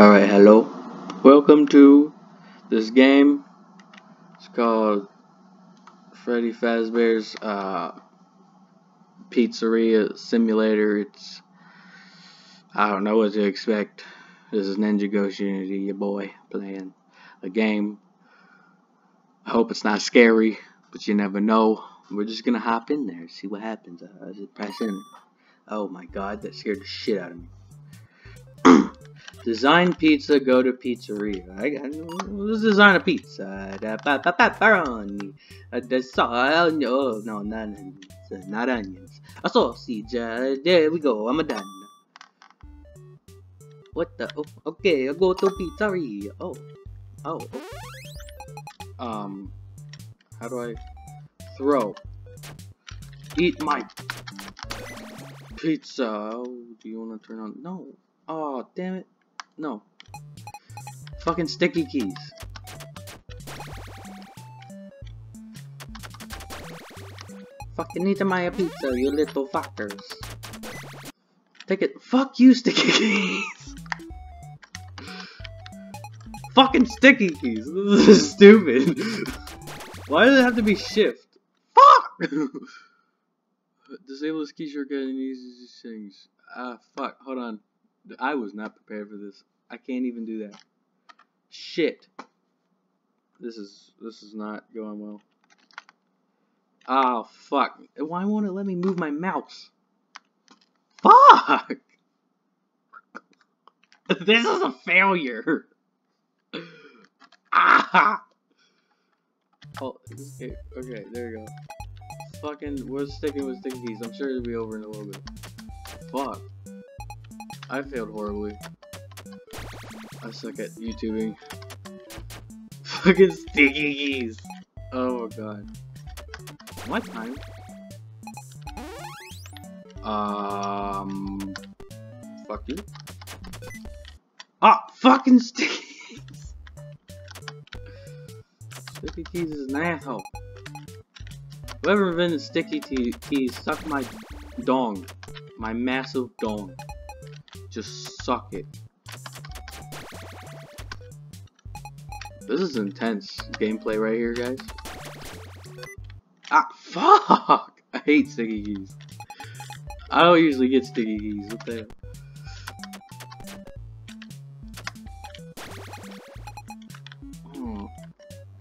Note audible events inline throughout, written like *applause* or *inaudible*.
Alright, hello. Welcome to this game. It's called Freddy Fazbear's uh, Pizzeria Simulator. It's I don't know what to expect. This is Ninja Ghost Unity, your boy, playing a game. I hope it's not scary, but you never know. We're just gonna hop in there, see what happens. Uh, just press in. Oh my god, that scared the shit out of me. Design pizza, go to pizzeria. I got let's design a pizza. Da, ba, ba, pepperoni. Uh, the salt. No, no, not onions. Uh, not onions. A sausage. Uh, there we go. I'm done. What the? Oh, okay, I'll go to pizzeria. Oh, oh. Um, how do I throw? Eat my pizza. Oh, do you want to turn on? No. Oh, damn it. No. Fucking sticky keys. Fucking eat my pizza, you little fuckers. Take it. Fuck you, sticky *laughs* keys. Fucking sticky keys. *laughs* This is stupid. *laughs* Why does it have to be shift? Fuck! Disable this key shortcut and these things. Ah, fuck. Hold on. I was not prepared for this. I can't even do that. Shit. This is this is not going well. Oh fuck. Why won't it let me move my mouse? Fuck! *laughs* this is a failure. *laughs* ah! Oh, okay, there you go. Fucking, we're sticking with sticky keys. I'm sure it'll be over in a little bit. Fuck. I failed horribly. I suck at YouTubing. *laughs* Fucking sticky keys. Oh my god. What time? Um. Fuck you. Ah, fucking sticky keys. Sticky keys is an asshole. Whoever invented sticky keys, suck my dong. My massive dong. Just suck it. This is intense gameplay right here, guys. Ah, fuck! *laughs* I hate sticky keys. I don't usually get sticky keys. What the oh.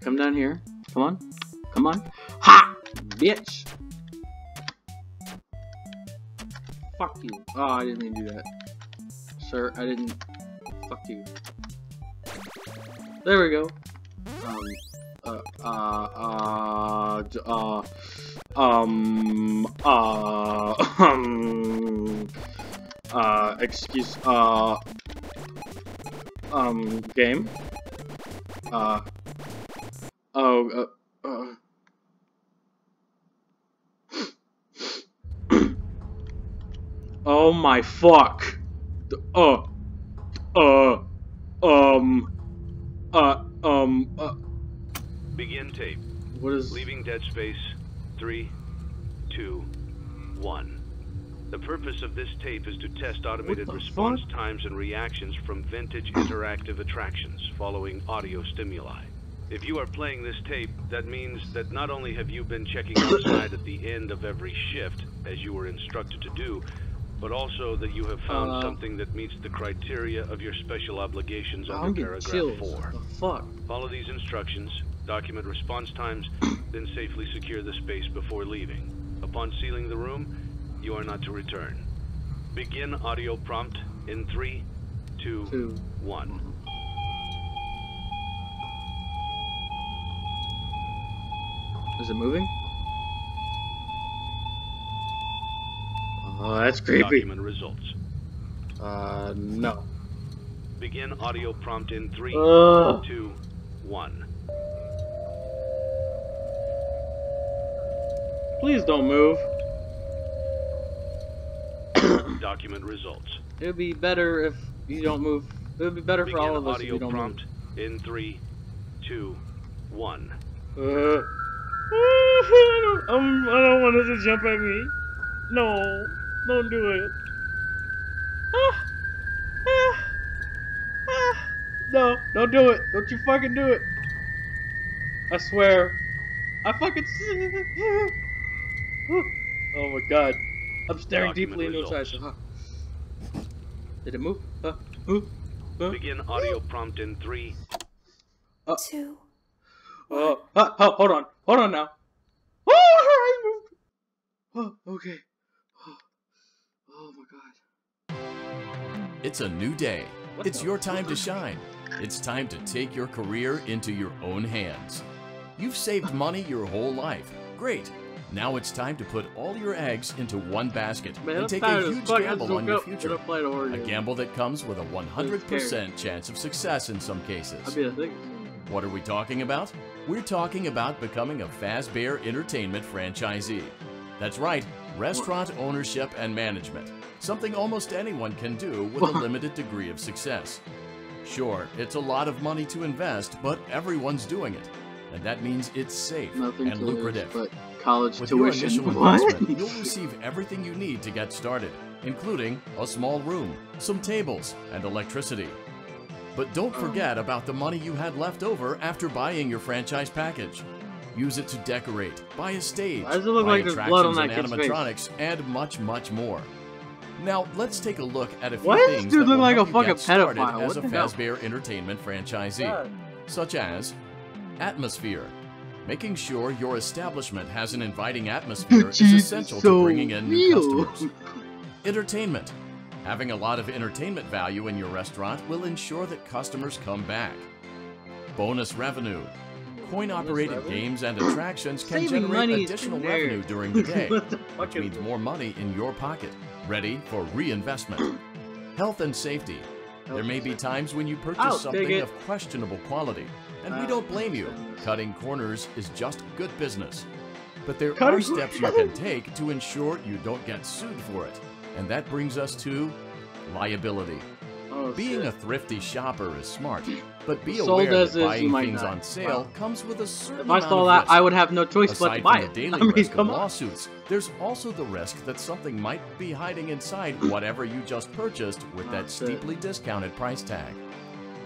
Come down here. Come on. Come on. Ha! Bitch! Fuck you. Oh, I didn't mean to do that. Sir, I didn't... Fuck you. There we go. Um, uh, uh, uh, uh, um, uh, *laughs* um, uh, excuse, uh, um, game? Uh, oh, uh, uh. *clears throat* oh my fuck. Uh, uh, um, uh, um, uh. Begin tape. What is... Leaving dead space. Three, two, one. The purpose of this tape is to test automated response fuck? times and reactions from vintage interactive attractions following audio stimuli. If you are playing this tape, that means that not only have you been checking outside at the end of every shift, as you were instructed to do, but also that you have found uh, something that meets the criteria of your special obligations I'm under paragraph chills. 4. What the fuck? Follow these instructions, document response times, *coughs* then safely secure the space before leaving. Upon sealing the room, you are not to return. Begin audio prompt in three, two, Two. one. Is it moving? Oh, that's creepy. Document results. Uh, no. Begin audio prompt in three, Ugh. two, one. Please don't move. *coughs* Document results. It would be better if you don't move. It would be better for all of us if audio you don't prompt in three, two, one. Uh. *laughs* I don't, I don't want it to jump at me. No, don't do it. Ah, ah, ah. No, don't do it. Don't you fucking do it. I swear. I fucking. *laughs* oh my god. I'm staring Document deeply into its eyes. Huh. Did it move? Huh? Move? Huh? Begin audio prompt in three. two, Oh, uh, oh, hold on. Hold on now. Oh, her eyes moved. Oh, okay. God. It's a new day. What It's your time to shine. It's time to take your career into your own hands. You've saved money your whole life. Great. Now it's time to put all your eggs into one basket Man, and take a huge gamble on your future. gonna play the horror A gamble that comes with a 100% chance of success in some cases. I mean, I think. What are we talking about? We're talking about becoming a Fazbear Entertainment franchisee. That's right, restaurant ownership and management. Something almost anyone can do with a *laughs* limited degree of success. Sure, it's a lot of money to invest, but everyone's doing it. And that means it's safe Nothing and lucrative. but college With your tuition. initial *laughs* What? investment, you'll receive everything you need to get started, including a small room, some tables, and electricity. But don't Oh. forget about the money you had left over after buying your franchise package. Use it to decorate, buy a stage, Why does it look buy like there's blood on attractions that and kid's face? animatronics, and much, much more. Now, let's take a look at a few Why does this things dude that look will like help a you fucking get started pedophile? as What a the hell? Fazbear Entertainment franchisee, such as atmosphere. Making sure your establishment has an inviting atmosphere *laughs* is Jesus, essential so to bringing in new real. customers. Entertainment. Having a lot of entertainment value in your restaurant will ensure that customers come back. Bonus revenue. Coin operated games and attractions can Saving generate additional revenue during the *laughs* day, the which means more money in your pocket, ready for reinvestment. Health and safety. There may be times when you purchase I'll something of questionable quality, and we don't blame you. *laughs* Cutting corners is just good business. But there Cutting are steps you can take to ensure you don't get sued for it. And that brings us to liability. Oh, Being shit. a thrifty shopper is smart, but be Sold aware as that is, buying things on sale Wow. comes with a certain If I amount saw of that, risk. I would have no choice but to Aside buy it. *laughs* daily I mean, risk of come on. lawsuits, there's also the risk that something might be hiding inside whatever you just purchased with Oh, that shit. steeply discounted price tag.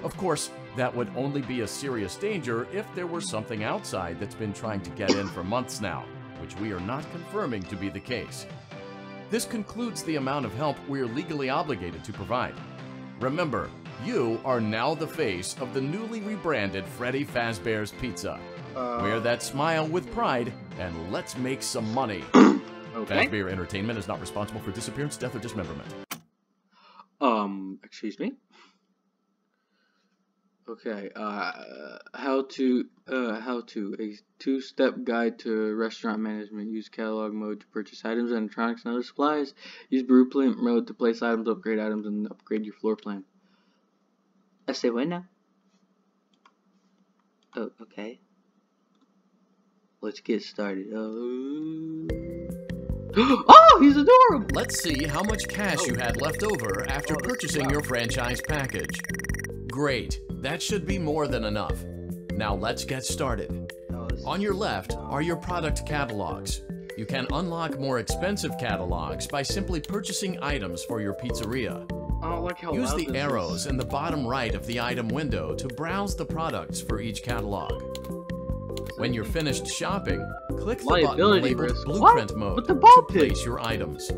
Of course, that would only be a serious danger if there were something outside that's been trying to get in for months now, which we are not confirming to be the case. This concludes the amount of help we are legally obligated to provide. Remember, you are now the face of the newly rebranded Freddy Fazbear's Pizza. Uh, Wear that smile with pride and let's make some money. *clears throat* okay. Fazbear Entertainment is not responsible for disappearance, death, or dismemberment. Um, excuse me. Okay, uh, how to, uh, how to, a two-step guide to restaurant management. Use catalog mode to purchase items, electronics, and other supplies. Use blueprint mode to place items, upgrade items, and upgrade your floor plan. I say when now? Oh, okay. Let's get started. Oh, *gasps* oh he's adorable! Let's see how much cash you had left over after Oh, purchasing wow. your franchise package. Great, that should be more than enough. Now let's get started. Oh, On your left are your product catalogs. You can unlock more expensive catalogs by simply purchasing items for your pizzeria. I don't how Use the this is. arrows in the bottom right of the item window to browse the products for each catalog. When you're finished shopping, click the button labeled risk. Blueprint What? Mode to place your items.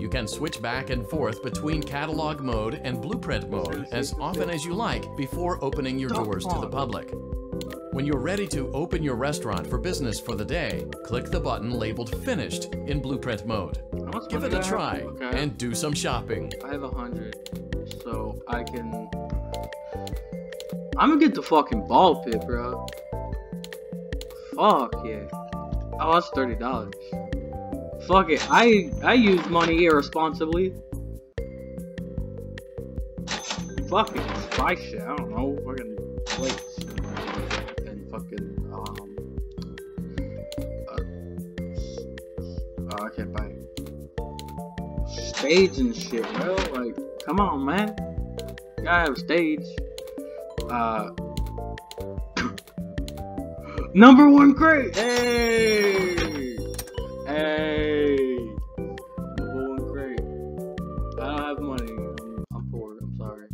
You can switch back and forth between Catalog Mode and Blueprint Mode as often as you like before opening your doors to the public. When you're ready to open your restaurant for business for the day, click the button labeled Finished in Blueprint Mode. Give it a do I have? try Okay. and do some shopping. I have a hundred, so I can. I'm gonna get the fucking ball pit, bro. Fuck yeah. Oh, that's thirty dollars. Fuck it. I I use money irresponsibly. Fuck it. Buy shit. I don't know. Fucking stage and shit, bro. Like, come on, man. You gotta have a stage. Uh, *laughs* number one crate. Hey, hey. Number one crate. I don't have money. I'm, poor. I'm sorry.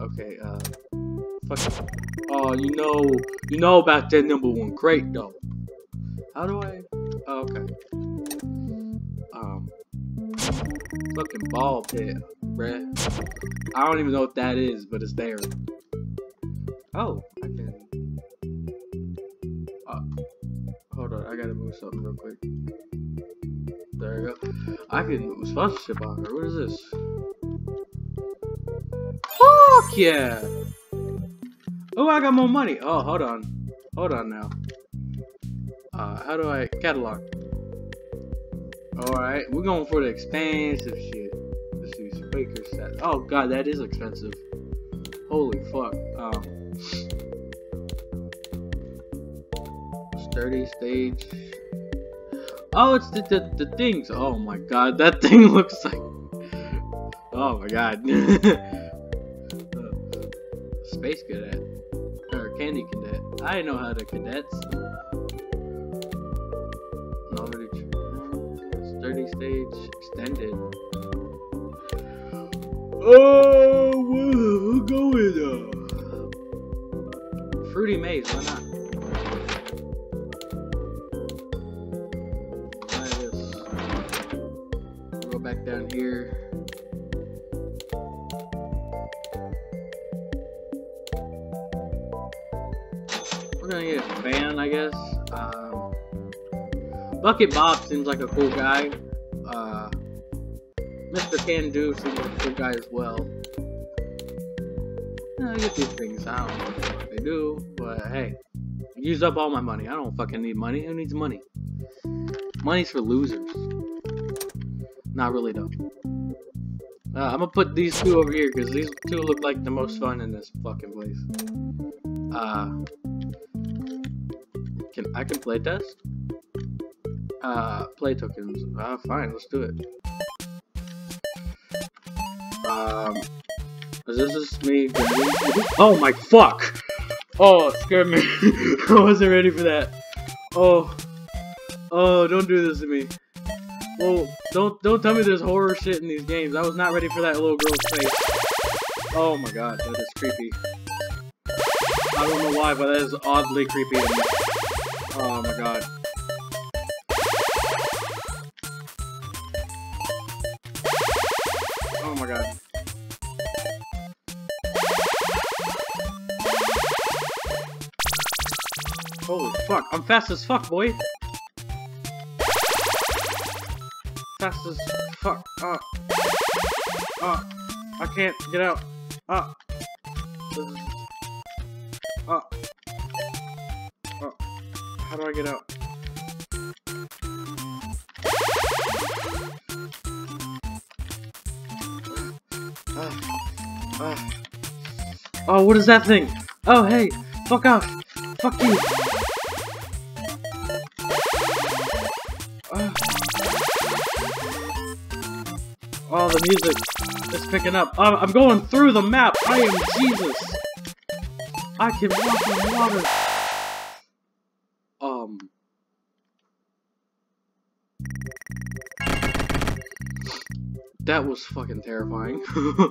Okay, uh, fuck. Oh, you know, you know about that number one crate though. How do I? Fucking ball pit, bruh. I don't even know what that is, but it's there. Oh, I can. Uh, hold on, I gotta move something real quick. There we go. I can sponsorship on her. What is this? Fuck yeah! Oh, I got more money. Oh, hold on. Hold on now. Uh, how do I catalog? Alright, we're going for the expensive shit. Let's see, speaker set. Oh god, that is expensive. Holy fuck. Um, sturdy stage. Oh, it's the, the, the things. Oh my god, that *laughs* thing looks like... Oh my god. *laughs* Space Cadet. Or Candy Cadet. I know how to cadets. Stage. Extended. Oh, we'll go with uh, Fruity Maze, why not? Try this. Go back down here. We're gonna get a fan, I guess. Um, Bucket Bob seems like a cool guy. Mr. Can Do seems like a guy as well. I get these things. I don't know what they do, but hey, use up all my money. I don't fucking need money. Who needs money? Money's for losers. Not really though. Uh, I'm gonna put these two over here because these two look like the most fun in this fucking place. Uh, can I can play test? Uh, play tokens. Uh, fine, let's do it. Um, is this just me? Oh my fuck! Oh, it scared me. *laughs* I wasn't ready for that. Oh, oh, don't do this to me. Well, don't don't tell me there's horror shit in these games. I was not ready for that little girl's face. Oh my god, that is creepy. I don't know why, but that is oddly creepy. Oh my god. Fuck, I'm fast as fuck, boy! Fast as fuck. Uh. Uh. I can't get out. Uh. Uh. Uh. How do I get out? Uh. Uh. Oh, what is that thing? Oh, hey! Fuck off! Fuck you! The music is picking up. Uh, I'm going through the map. I am Jesus. I can walk on water. Um. That was fucking terrifying. *laughs* uh,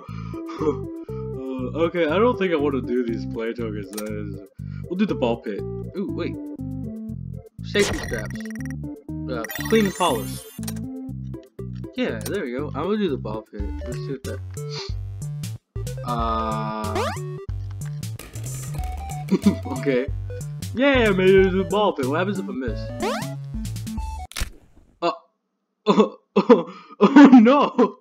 okay, I don't think I want to do these play tokens. We'll do the ball pit. Ooh, wait. Safety straps. Uh, clean and polish. Yeah, there we go. I'm gonna do the ball pit. Let's do that. Uh. *laughs* okay. Yeah, I made it to the ball pit. What happens if I miss? Oh. Oh, oh, oh no!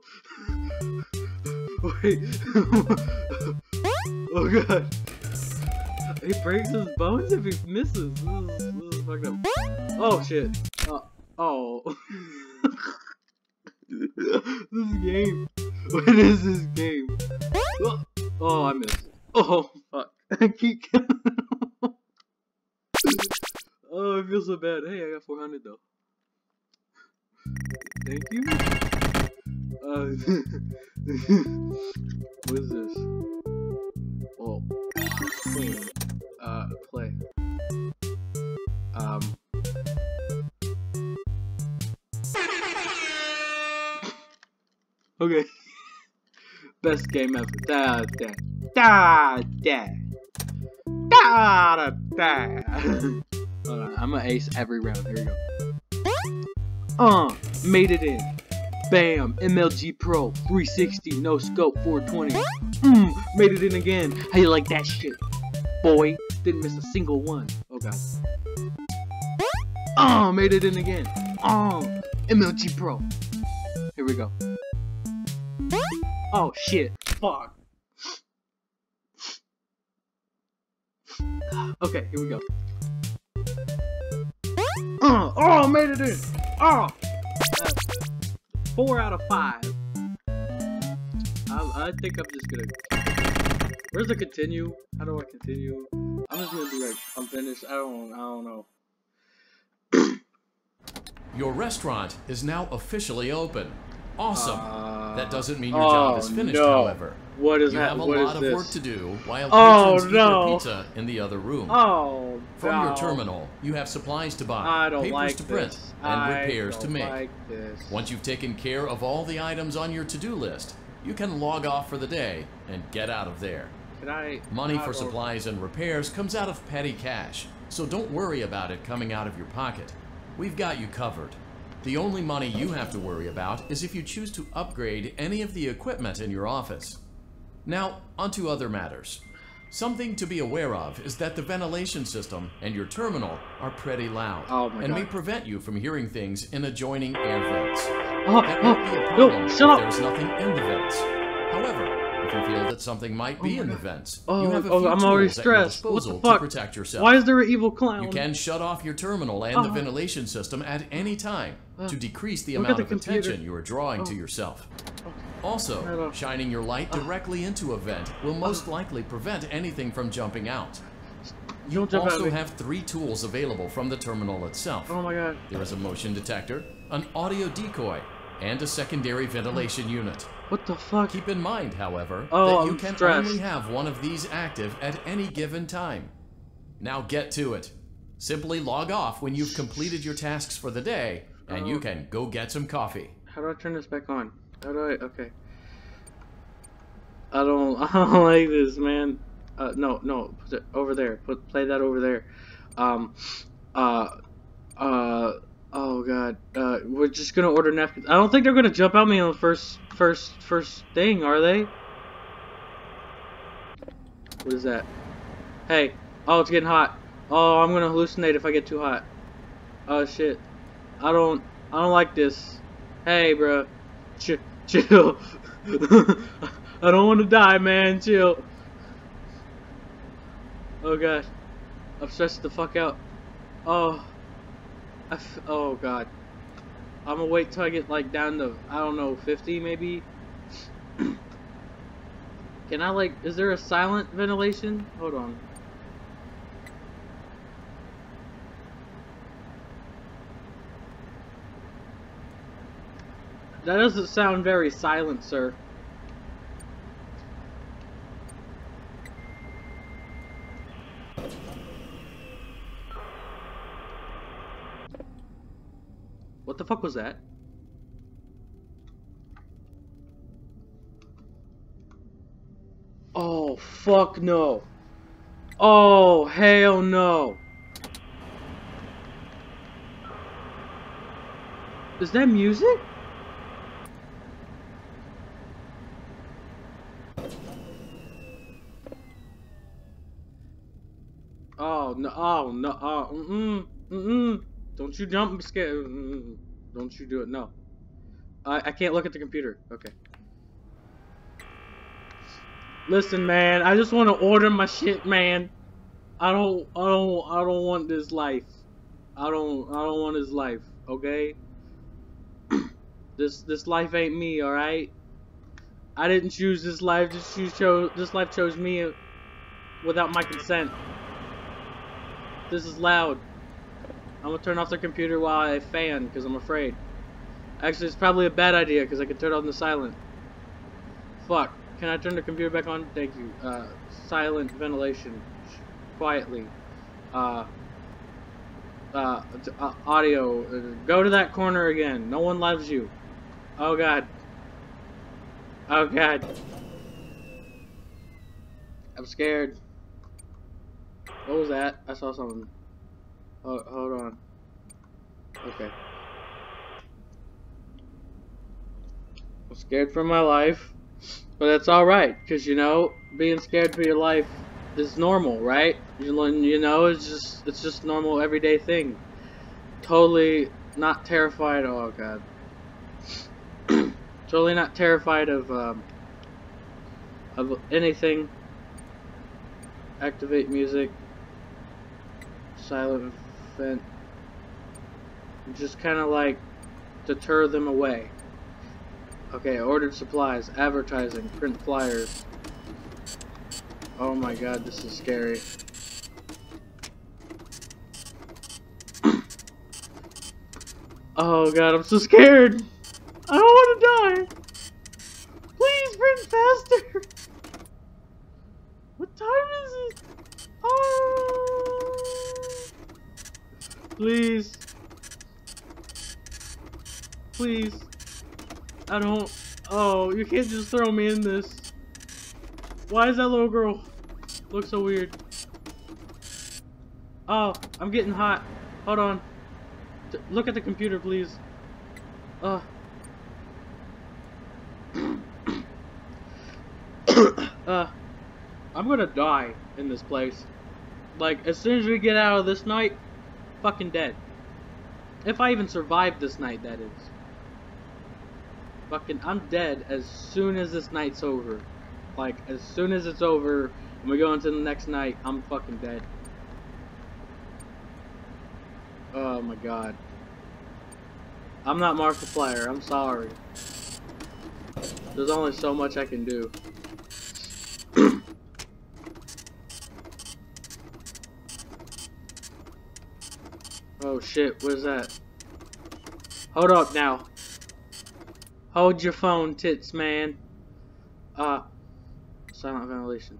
*laughs* Wait. *laughs* oh god. He breaks his bones if he misses. This is, this is fucked up. Oh shit. Uh, oh. This game. What is this game? Oh, oh I missed. Oh, fuck. *laughs* I keep *laughs* Oh, I feel so bad. Hey, I got 400 though. Thank you. Uh, *laughs* what is this? Oh, clean. Uh, play. Um. Okay. *laughs* Best game ever. Ah, dang. Da da. Da da da. *laughs* Hold on, I'm gonna ace every round. Here we go. Uh, made it in. Bam, MLG Pro, 360, no scope, 420. Mmm, made it in again. How you like that shit? Boy, didn't miss a single one. Oh god. Oh, made it in again. Oh, MLG Pro. Here we go. Oh shit, fuck. Okay, here we go. Uh, oh, made it in. Oh, uh, four out of five. I, I think I'm just gonna. Where's the continue? How do I continue? I'm just gonna be like, I'm finished. I don't. I don't know. Your restaurant is now officially open. Awesome. Uh, that doesn't mean your job is oh, finished, no. however. What is You that? have a What lot of this? work to do while Oh, patrons eat no. their pizza in the other room. Oh, From no. your terminal, you have supplies to buy, I don't papers like to print, this. and I repairs to make. like. Once you've taken care of all the items on your to-do list, you can log off for the day and get out of there. I? Money I for supplies and repairs comes out of petty cash, so don't worry about it coming out of your pocket. We've got you covered. The only money you have to worry about is if you choose to upgrade any of the equipment in your office. Now, onto other matters. Something to be aware of is that the ventilation system and your terminal are pretty loud Oh and may prevent you from hearing things in adjoining air vents. Oh, That oh, might be a oh, no, problem shut if there's nothing in the vents. However, if you feel that something might be oh, in the vents, Oh, you have a oh, few I'm tools already stressed. What the disposal fuck? to protect yourself. Why is there an evil clown? You can shut off your terminal and the Oh. ventilation system at any time to decrease the amount the of computer. attention you are drawing to Oh. yourself. Oh. I Also, shining your light directly into a vent will most likely prevent anything from jumping out. You don't Also have three tools available from the terminal itself. Oh my god. There is a motion detector, an audio decoy, and a secondary ventilation unit. What the fuck? Keep in mind, however, Oh, that you I'm can stressed. only have one of these active at any given time. Now get to it. Simply log off when you've completed your tasks for the day, and Oh. you can go get some coffee. How do I turn this back on? How do I? Okay. I don't. *laughs* I don't like this, man. Uh, no, no. Put it over there. Put play that over there. Um. Uh. Uh. Oh god. Uh. We're just gonna order napkins. I don't think they're gonna jump at me on the first, first, first thing, are they? What is that? Hey. Oh, it's getting hot. Oh, I'm gonna hallucinate if I get too hot. Oh shit. I don't. I don't like this. Hey, bro. Chill. Chill. *laughs* I don't want to die, man. Chill. Oh god. I'm stressed the fuck out. Oh. I f oh god. I'm gonna wait till I get like down to I don't know 50 maybe. *clears throat* Can I like? Is there a silent ventilation? Hold on. That doesn't sound very silent, sir. What the fuck was that? Oh, fuck no. Oh, hell no. Is that music? Oh no! Oh! Mm mm mm mm. Don't you jump scare? Mm, mm. Don't you do it? No. I I can't look at the computer. Okay. Listen, man. I just want to order my shit, man. I don't. I don't. I don't want this life. I don't. I don't want this life. Okay. *clears throat* this this life ain't me. All right. I didn't choose this life. This choose chose. This life chose me without my consent. This is loud. I'm gonna turn off the computer while I fan because I'm afraid. Actually, it's probably a bad idea because I can turn on the silent. Fuck. Can I turn the computer back on? Thank you. Uh, silent ventilation. Quietly. Uh, uh, uh, audio. Go to that corner again. No one loves you. Oh god. Oh god. I'm scared. What was that? I saw something. Hold, hold on. Okay. I'm scared for my life. But that's alright, because you know, being scared for your life is normal, right? You, you know, it's just it's just normal everyday thing. Totally not terrified. Oh god. *clears throat* totally not terrified of um, of anything. Activate music. Silent vent. Just kind of like deter them away. Okay, ordered supplies, advertising, print flyers. Oh my god, this is scary. *coughs* oh god, I'm so scared! I don't want to die! Please, print faster! *laughs* What time is it? Oh! Please. Please. I don't... Oh, you can't just throw me in this. Why is that little girl look so weird? Oh, I'm getting hot. Hold on. T look at the computer, please. Uh. uh. *coughs* I'm gonna die in this place. Like, as soon as we get out of this night, fucking dead. If I even survive this night, that is. Fucking, I'm dead as soon as this night's over. Like, as soon as it's over and we go into the next night, I'm fucking dead. Oh my god. I'm not Markiplier, I'm sorry. There's only so much I can do. Oh shit, what is that? Hold up now. Hold your phone, tits man. Uh, silent ventilation.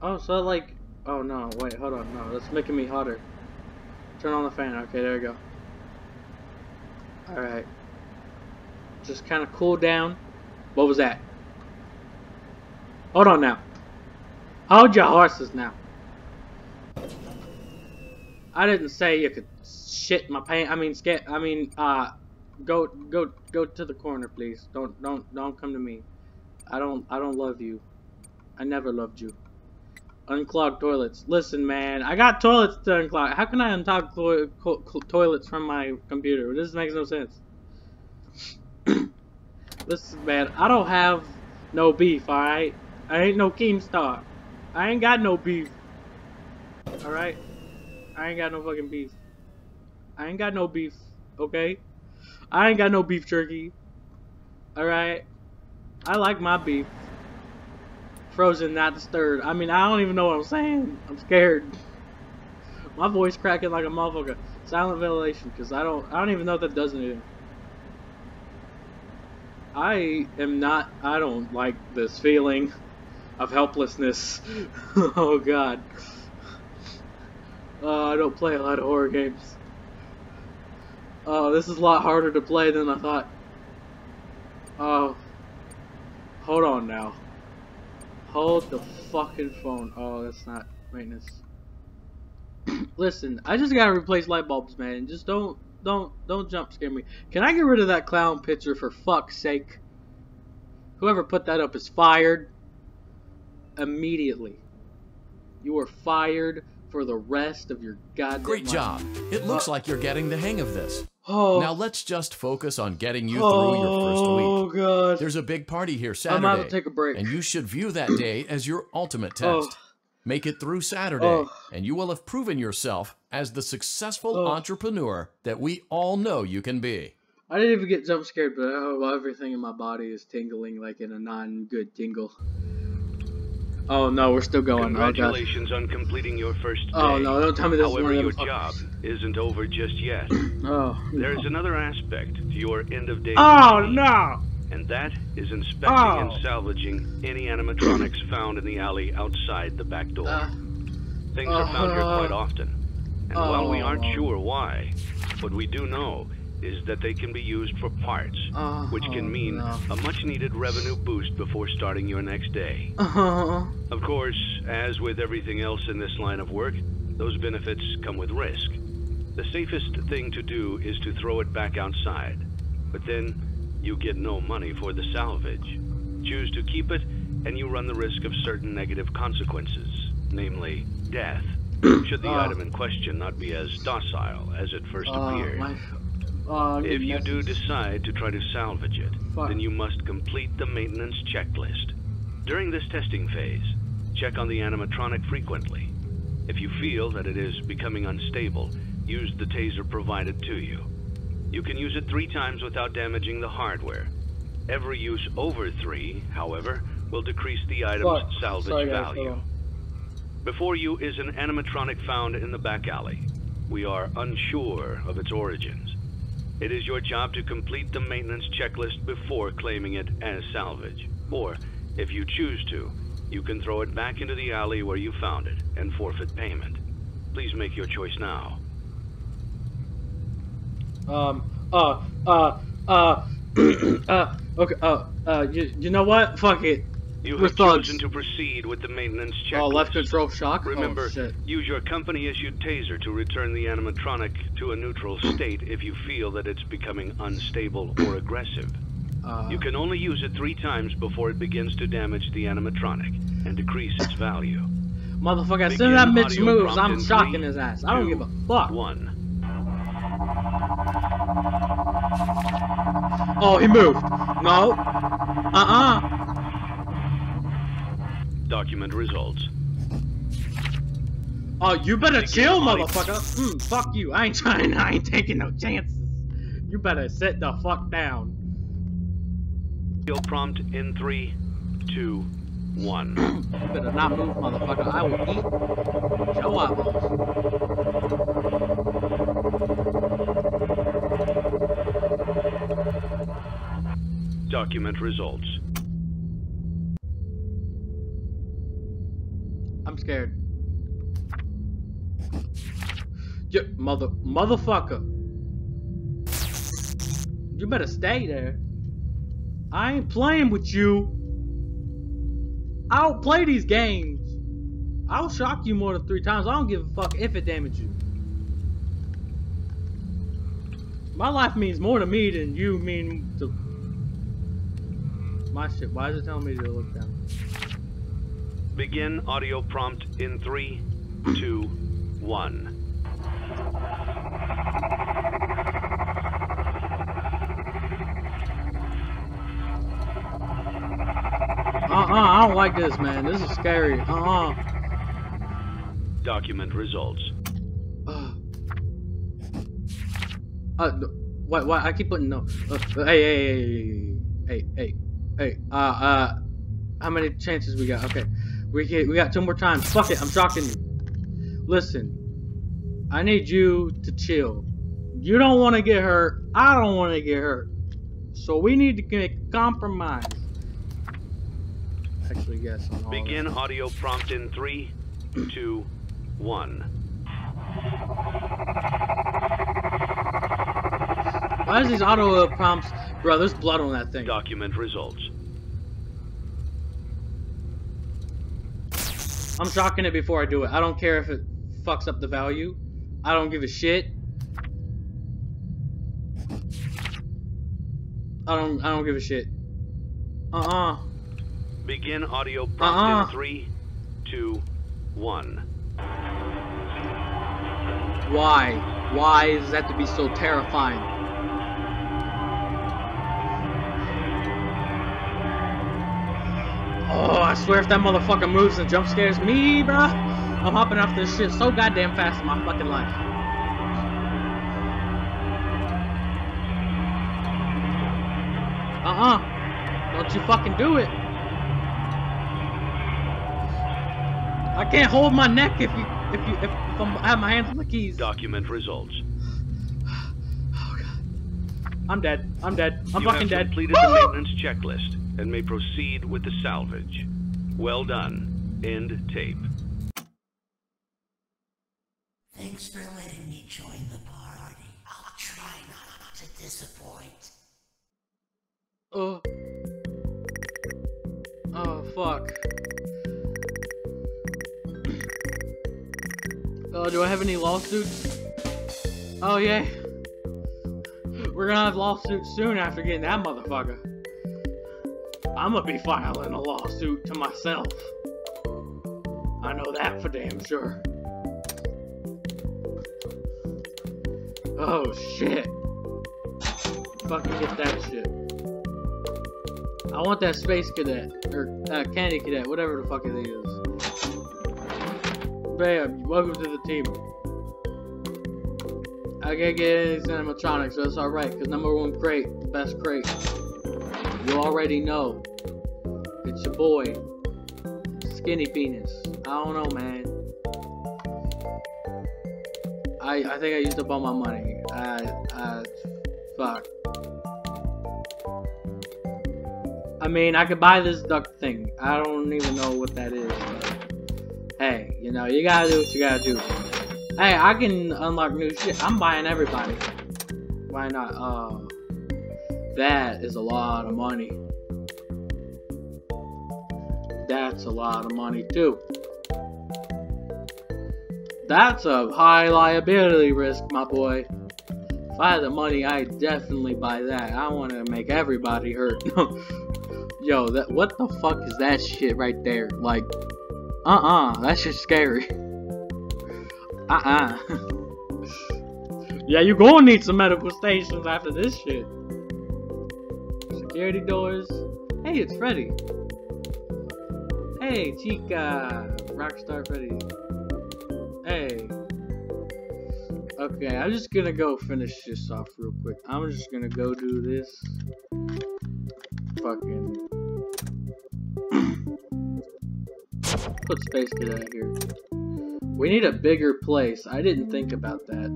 Oh, so like, oh no, wait, hold on, no, that's making me hotter. Turn on the fan, okay, there we go. Alright. Just kind of cool down. What was that? Hold on now. Hold your horses now. I didn't say you could shit my pants. I mean, skip. I mean, uh, go, go, go to the corner, please. Don't, don't, don't come to me. I don't, I don't love you. I never loved you. Unclog toilets. Listen, man, I got toilets to unclog. How can I unclog to toilets from my computer? This makes no sense. *clears throat* Listen, man, I don't have no beef, alright? I ain't no Keemstar. I ain't got no beef. Alright? I ain't got no fucking beef. I ain't got no beef, okay? I ain't got no beef jerky. Alright? I like my beef. Frozen, not stirred. I mean, I don't even know what I'm saying. I'm scared. My voice cracking like a motherfucker. Silent ventilation, because I don't I don't even know what that does anything. I am not I don't like this feeling of helplessness. *laughs* oh god. Uh, I don't play a lot of horror games. Oh, this is a lot harder to play than I thought. Oh. Hold on now. Hold the fucking phone. Oh, that's not maintenance. *coughs* Listen, I just gotta replace light bulbs, man. Just don't, don't, don't jump scare me. Can I get rid of that clown picture for fuck's sake? Whoever put that up is fired. Immediately. You are fired for the rest of your goddamn Great life. job. It looks uh, like you're getting the hang of this. Oh. Now let's just focus on getting you through oh, your first week. Oh god. There's a big party here Saturday. I'm about to take a break. And you should view that day as your ultimate test. Oh. Make it through Saturday, oh. and you will have proven yourself as the successful oh. entrepreneur that we all know you can be. I didn't even get jump scared, but oh, everything in my body is tingling like in a non-good tingle. Oh no, we're still going. Congratulations oh, on completing your first oh, day. Oh no, don't tell me this However, is your job isn't over just yet. *clears throat* oh. There's another aspect to your end of day. Oh routine, no! And that is inspecting oh. and salvaging any animatronics *clears throat* found in the alley outside the back door. Uh, Things uh, are found here quite often. And while we aren't oh. sure why, what we do know is that they can be used for parts, Uh, which can oh, mean no. a much needed revenue boost before starting your next day. Uh-huh. Of course, as with everything else in this line of work, those benefits come with risk. The safest thing to do is to throw it back outside, but then you get no money for the salvage. Choose to keep it, and you run the risk of certain negative consequences, namely death, *clears throat* should the Ah. item in question not be as docile as it first Uh, appeared. my, uh, If you do decide to try to salvage it, Fuck. then you must complete the maintenance checklist. During this testing phase, check on the animatronic frequently. If you feel that it is becoming unstable, use the taser provided to you. You can use it three times without damaging the hardware. Every use over three, however, will decrease the item's Fuck. salvage Sorry, guys, value. Before you is an animatronic found in the back alley. We are unsure of its origins. It is your job to complete the maintenance checklist before claiming it as salvage. Or, if you choose to, you can throw it back into the alley where you found it and forfeit payment. Please make your choice now. Um, uh, uh, uh, *clears throat* uh, okay, uh, uh, you, you know what? Fuck it. You We're have thugs. chosen to proceed with the maintenance checklist. Oh, left control shock? Remember, Oh, use your company-issued taser to return the animatronic to a neutral *clears throat* state if you feel that it's becoming unstable or aggressive. Uh, You can only use it three times before it begins to damage the animatronic and decrease its value. motherfucker, as soon as that audio moves, I'm in shocking his ass. I don't two, give a fuck. One. Oh, he moved. No. Uh-uh. Document results. Oh, you better chill, motherfucker. Mm, fuck you. I ain't trying. *laughs* I ain't taking no chances. You better sit the fuck down. Audio prompt in three, two, one. *clears throat* You better not move, motherfucker. I will eat your eyeballs. Document results. Scared. You mother motherfucker. You better stay there. I ain't playing with you. I don't play these games. I'll shock you more than three times. I don't give a fuck if it damages you. My life means more to me than you mean to my shit. Why is it telling me to look down? Begin audio prompt in three, two, one. Uh-uh, I don't like this, man. This is scary. Uh-uh. Document results. Uh, uh, what, what, I keep putting no. Uh, hey, hey, hey, hey, hey, hey, uh, uh, how many chances we got? Okay, we get, we got two more times. Fuck it, I'm shocking you. Listen, I need you to chill. You don't want to get hurt. I don't want to get hurt. So we need to make a compromise. Actually, yes. Begin audio prompt in three, *clears throat* two, one. Why is these auto prompts? Bro, there's blood on that thing. Document results. I'm shocking it before I do it. I don't care if it fucks up the value. I don't give a shit. I don't I don't give a shit. Uh-uh. Begin audio prompt Uh-uh. in three, two, one. Why? Why is that to be so terrifying? Swear if that motherfucker moves and jump scares me, bruh, I'm hopping off this shit so goddamn fast in my fucking life. Uh-uh. Don't you fucking do it. I can't hold my neck if you if you if, if I'm, I have my hands on the keys. Document results. Oh god. I'm dead. I'm dead. I'm you fucking have dead. completed the maintenance checklist and may proceed with the salvage. Well done. End tape. Thanks for letting me join the party. I'll try not to disappoint. Oh. Oh, fuck. Oh, do I have any lawsuits? Oh, yeah. We're gonna have lawsuits soon after getting that motherfucker. I'm gonna be filing a lawsuit to myself. I know that for damn sure. Oh, shit. Fucking get that shit. I want that space cadet or uh, candy cadet, whatever the fuck it is. Bam! Welcome to the team. I can't get any animatronics, so that's alright, because number one crate, best crate. You already know. It's your boy. Skinny penis. I don't know, man. I I think I used up all my money. I I fuck. I mean, I could buy this duck thing. I don't even know what that is, hey, you know, you gotta do what you gotta do. Hey, I can unlock new shit. I'm buying everybody. Why not? Uh, that is a lot of money. That's a lot of money too. That's a high liability risk, my boy. If I had the money, I'd definitely buy that. I want to make everybody hurt. *laughs* Yo, that what the fuck is that shit right there? Like, uh-uh, that's just scary. *laughs* Uh-uh. *laughs* yeah, you gonna need some medical stations after this shit. Security doors. Hey, it's Freddy. Hey, Chica. Rockstar Freddy. Hey. Okay, I'm just gonna go finish this off real quick. I'm just gonna go do this. Fucking. *coughs* Put Space Cadet here. We need a bigger place. I didn't think about that.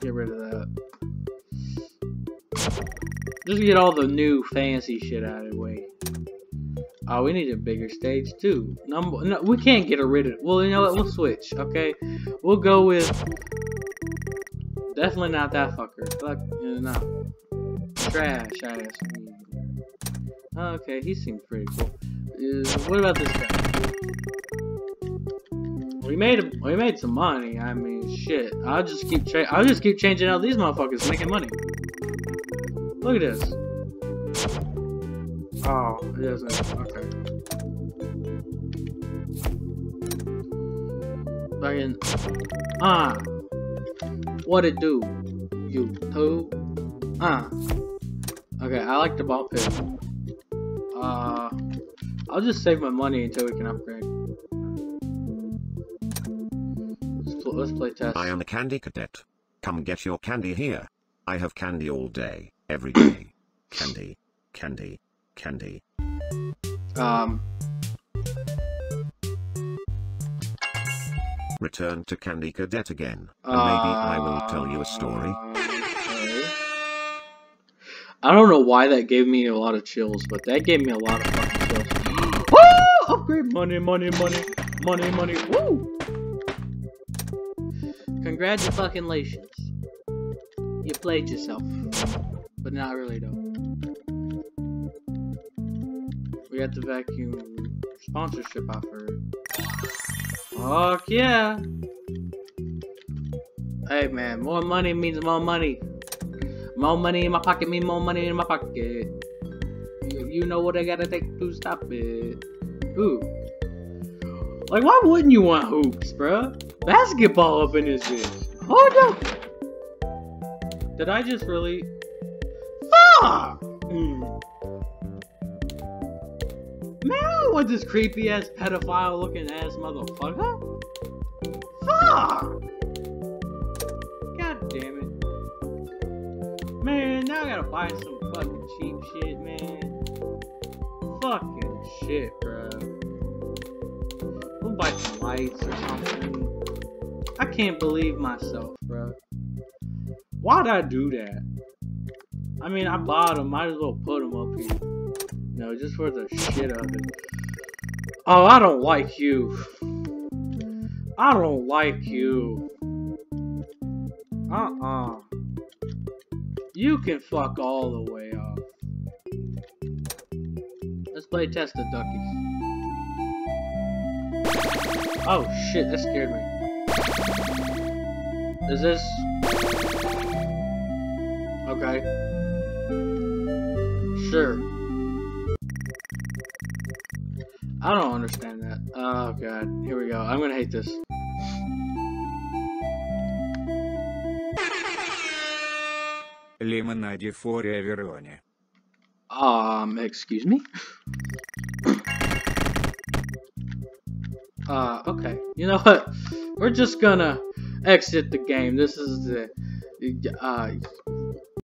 Get rid of that. Just get all the new fancy shit out of the way. Oh, we need a bigger stage too. Number, no, we can't get rid of. Well, you know what? We'll switch. Okay, we'll go with definitely not that fucker. Fuck, no, trash ass. Okay, he seems pretty cool. Uh, what about this guy? We made a, we made some money. I mean, shit. I'll just keep I'll just keep changing out these motherfuckers, making money. Look at this. Oh, it doesn't. Okay. Fucking. Ah. What it do? You two? Ah. Okay, I like the ball pit. Uh. I'll just save my money until we can upgrade. Let's, pl let's play test. I am a candy cadet. Come get your candy here. I have candy all day, every day. candy, candy, candy. Um. Return to Candy Cadet again, and maybe I will tell you a story. Okay. I don't know why that gave me a lot of chills, but that gave me a lot of fucking chills. *gasps* Woo! Upgrade money, money, money, money, money. Woo! Congratulations. You played yourself. But not really though. We got the vacuum sponsorship offer. Fuck yeah! Hey man, more money means more money. More money in my pocket means more money in my pocket. You, know what I gotta take to stop it. Ooh. Like, why wouldn't you want hoops, bruh? Basketball up in this bitch. Hold up! Did I just really... Fuck! Want this creepy ass pedophile looking ass motherfucker. Fuck! God damn it. Man, now I gotta buy some fucking cheap shit, man. Fucking shit, bro. We'll buy some lights or something. I can't believe myself, bro. Why'd I do that? I mean, I bought them. Might as well put them up here. No, just for the shit of it. Oh, I don't like you. I don't like you. Uh-uh. You can fuck all the way off. Let's play test the duckies. Oh shit, that scared me. Is this... Okay. Sure. I don't understand that. Oh god, here we go. I'm gonna hate this. Lemonade for Everone. Um, excuse me? uh, okay. You know what? We're just gonna exit the game. This is the, uh,